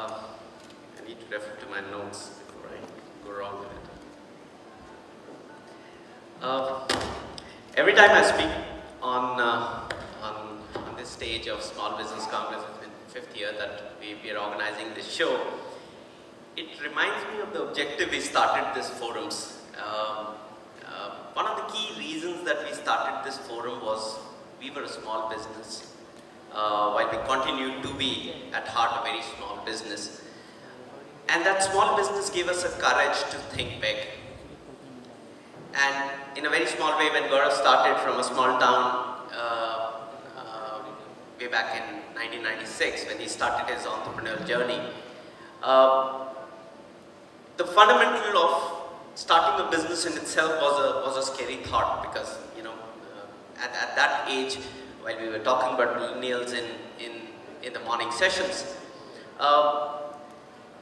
Uh, I need to refer to my notes before I go wrong with it. Uh, every time I speak on, uh, on, on this stage of Small Business Congress, it's fifth year that we, we are organizing this show, it reminds me of the objective we started this forums. Um, uh, one of the key reasons that we started this forum was we were a small business. Uh, while we continued to be at heart a very small business. And that small business gave us a courage to think big. And in a very small way, when Gaurav started from a small town uh, uh, way back in 1996, when he started his entrepreneurial journey, uh, the fundamental of starting a business in itself was a, was a scary thought because, you know, uh, at, at that age, while we were talking about millennials in, in, in the morning sessions, uh,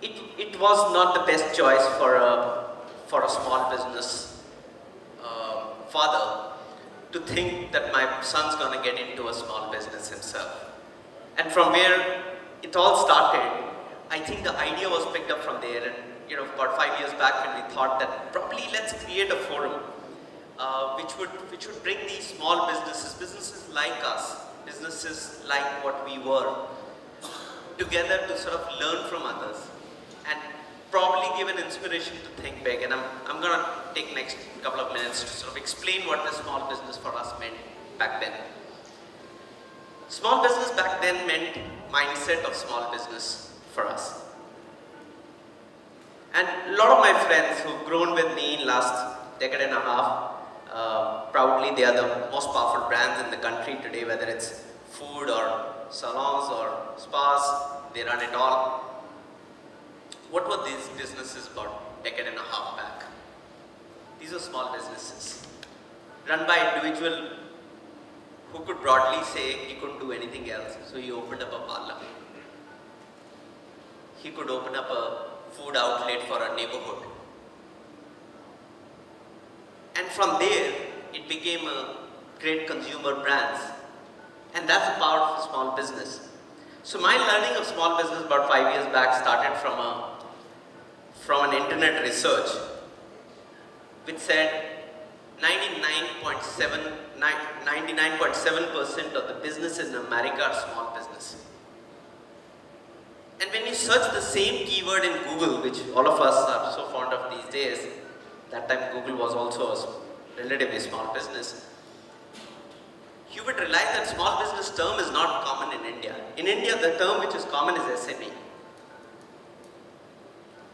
it, it was not the best choice for a, for a small business uh, father to think that my son's going to get into a small business himself. And from where it all started, I think the idea was picked up from there and you know about five years back when we thought that probably let's create a forum uh, which would which would bring these small businesses, businesses like us, businesses like what we were, together to sort of learn from others and probably give an inspiration to think big. And I'm, I'm going to take next couple of minutes to sort of explain what the small business for us meant back then. Small business back then meant mindset of small business for us. And a lot of my friends who've grown with me in last decade and a half, uh, proudly they are the most powerful brands in the country today, whether it's food or salons or spas, they run it all. What were these businesses about a decade and a half back? These are small businesses run by individual who could broadly say he couldn't do anything else, so he opened up a parlor. He could open up a food outlet for a neighborhood. And from there, it became a great consumer brands. And that's the power of small business. So my learning of small business about five years back started from a from an internet research which said 99.7 99.7% of the businesses in America are small business. And when you search the same keyword in Google, which all of us are so fond of these days, that time Google was also a relatively small business, you would realize that small business term is not common in India. In India, the term which is common is SME.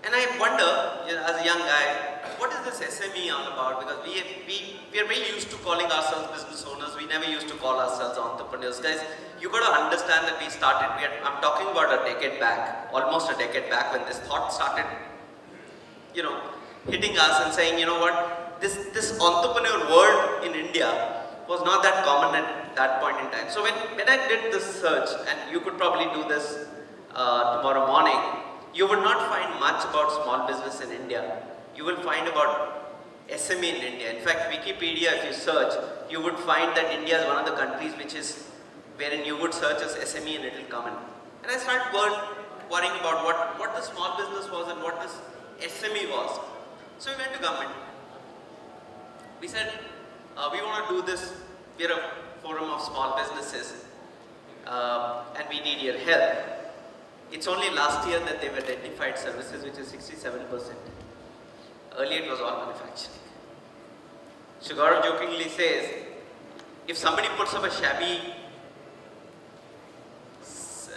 And I wonder, as a young guy, what is this SME all about? Because we, we, we are very used to calling ourselves business owners. We never used to call ourselves entrepreneurs. Guys, you got to understand that we started, we are, I'm talking about a decade back, almost a decade back when this thought started, you know, hitting us and saying, you know what, this, this entrepreneur world in India was not that common at that point in time. So when, when I did this search, and you could probably do this uh, tomorrow morning, you would not find much about small business in India. You will find about SME in India. In fact, Wikipedia, if you search, you would find that India is one of the countries which is wherein you would search as SME and it will come in. And I started worrying about what, what the small business was and what this SME was. So we went to government. We said, uh, we want to do this, we're a forum of small businesses uh, and we need your help. It's only last year that they've identified services which is 67%. Earlier it was all manufacturing. Gaurav jokingly says, if somebody puts up a shabby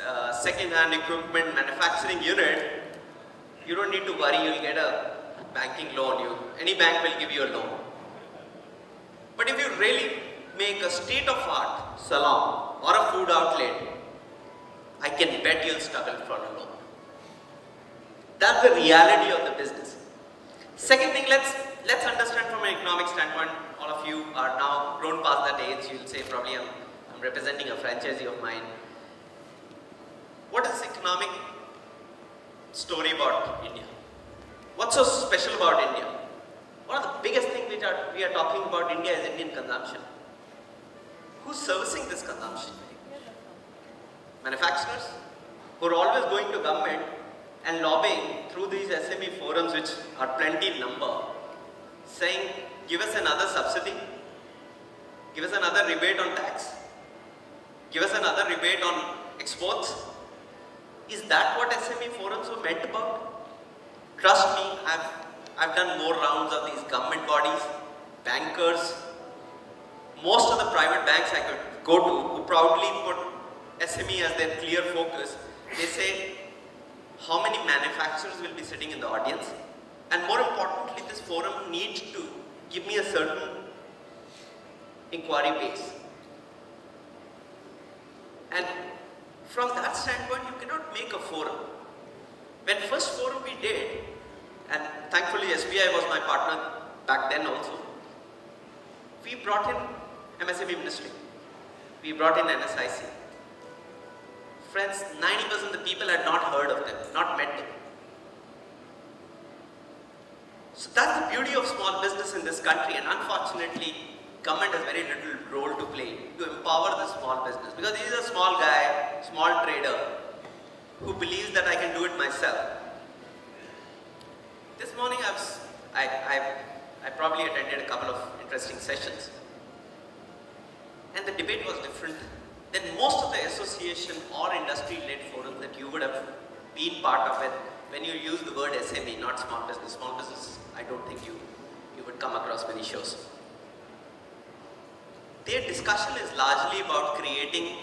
uh, second-hand equipment manufacturing unit, you don't need to worry, you'll get a banking loan. You, any bank will give you a loan. But if you really make a state-of-art salon or a food outlet, I can bet you'll struggle for a loan. That's the reality of the business. Second thing, let's let's understand from an economic standpoint. All of you are now grown past that age. You'll say probably I'm, I'm representing a franchisee of mine. What is economic story about India? What's so special about India? One of the biggest things which are, we are talking about India is Indian consumption. Who's servicing this consumption? manufacturers who are always going to government and lobbying through these SME forums which are plenty in number, saying give us another subsidy, give us another rebate on tax, give us another rebate on exports. Is that what SME forums were meant about? Trust me, I've, I've done more rounds of these government bodies, bankers, most of the private banks I could go to who proudly put SME as their clear focus, they say how many manufacturers will be sitting in the audience and more importantly this forum needs to give me a certain inquiry base. And from that standpoint you cannot make a forum. When first forum we did and thankfully SBI was my partner back then also, we brought in MSME ministry, we brought in NSIC, Friends, 90% of the people had not heard of them, not met them. So that's the beauty of small business in this country and unfortunately government has very little role to play to empower the small business because he is a small guy, small trader who believes that I can do it myself. This morning I, I, I, I probably attended a couple of interesting sessions and the debate was different than most of the association or industry-led forums that you would have been part of it, when you use the word SME, not small business, small business, I don't think you, you would come across many shows. Their discussion is largely about creating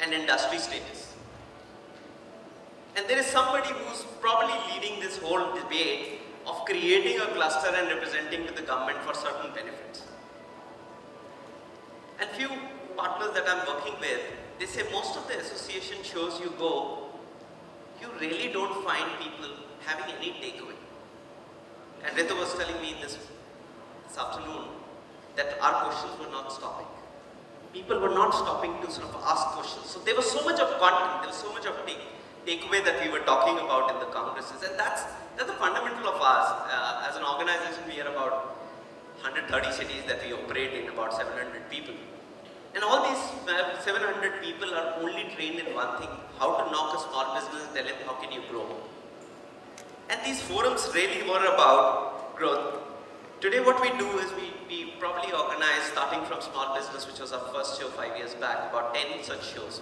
an industry status. And there is somebody who's probably leading this whole debate of creating a cluster and representing to the government for certain benefits. And few partners that I'm working with, they say most of the association shows you go, you really don't find people having any takeaway. And Ritu was telling me this, this afternoon that our questions were not stopping. People were not stopping to sort of ask questions. So there was so much of content, there was so much of take, takeaway that we were talking about in the congresses. And that's, that's the fundamental of us. Uh, as an organization, we are about 130 cities that we operate in, about 700 people. And all these 700 people are only trained in one thing, how to knock a small business and tell him how can you grow. And these forums really were about growth. Today what we do is we, we probably organize, starting from small business, which was our first show five years back, about 10 such shows.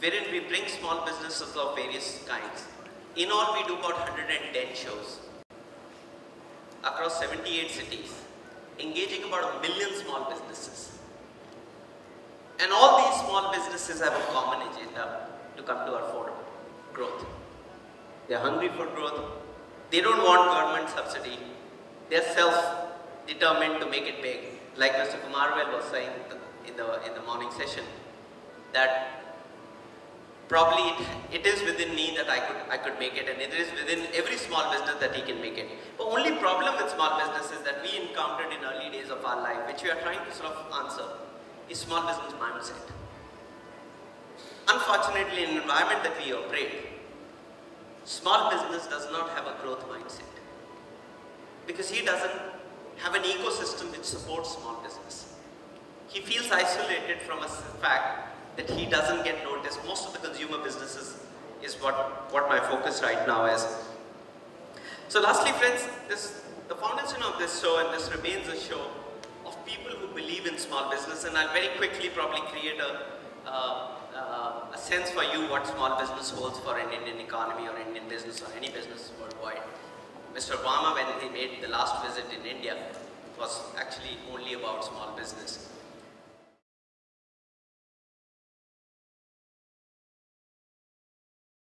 Wherein we bring small businesses of various kinds. In all, we do about 110 shows across 78 cities, engaging about a million small businesses. And all these small businesses have a common agenda to come to our forum, growth. They're hungry for growth. They don't want government subsidy. They're self-determined to make it big. Like Mr. Kumaravel was saying in the, in the morning session, that probably it, is within me that I could, I could make it and it is within every small business that he can make it. The only problem with small businesses that we encountered in early days of our life, which we are trying to sort of answer, is small business mindset. Unfortunately, in the environment that we operate, small business does not have a growth mindset because he doesn't have an ecosystem which supports small business. He feels isolated from a fact that he doesn't get noticed. Most of the consumer businesses is what, what my focus right now is. So lastly friends, this, the foundation of this show and this remains a show of people who believe in small business and I'll very quickly probably create a, uh, uh, a sense for you what small business holds for an Indian economy or Indian business or any business worldwide. Mr. Obama, when he made the last visit in India, was actually only about small business.